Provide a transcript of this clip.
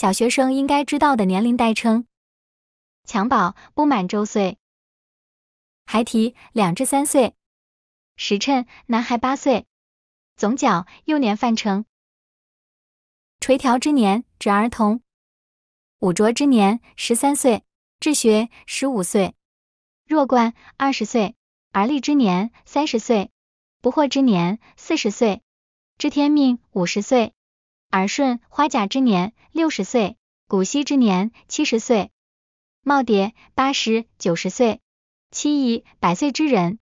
小学生应该知道的年龄代称：襁褓不满周岁，孩提两至三岁，时辰男孩八岁，总角幼年范成，垂髫之年指儿童，五着之年十三岁，治学十五岁，弱冠二十岁，而立之年三十岁，不惑之年四十岁，知天命五十岁。耳顺花甲之年六十岁，古稀之年七十岁，耄耋八十九十岁，期颐百岁之人